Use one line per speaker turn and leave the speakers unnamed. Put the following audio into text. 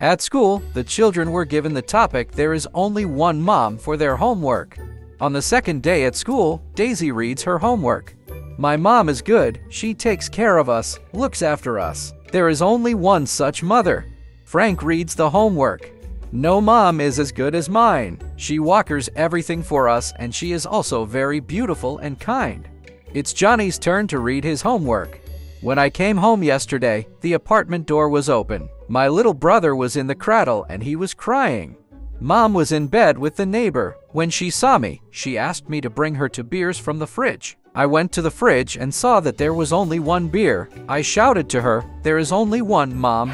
At school, the children were given the topic There is only one mom for their homework. On the second day at school, Daisy reads her homework. My mom is good, she takes care of us, looks after us. There is only one such mother. Frank reads the homework. No mom is as good as mine. She walkers everything for us and she is also very beautiful and kind. It's Johnny's turn to read his homework. When I came home yesterday, the apartment door was open. My little brother was in the cradle and he was crying. Mom was in bed with the neighbor. When she saw me, she asked me to bring her two beers from the fridge. I went to the fridge and saw that there was only one beer. I shouted to her, There is only one, Mom.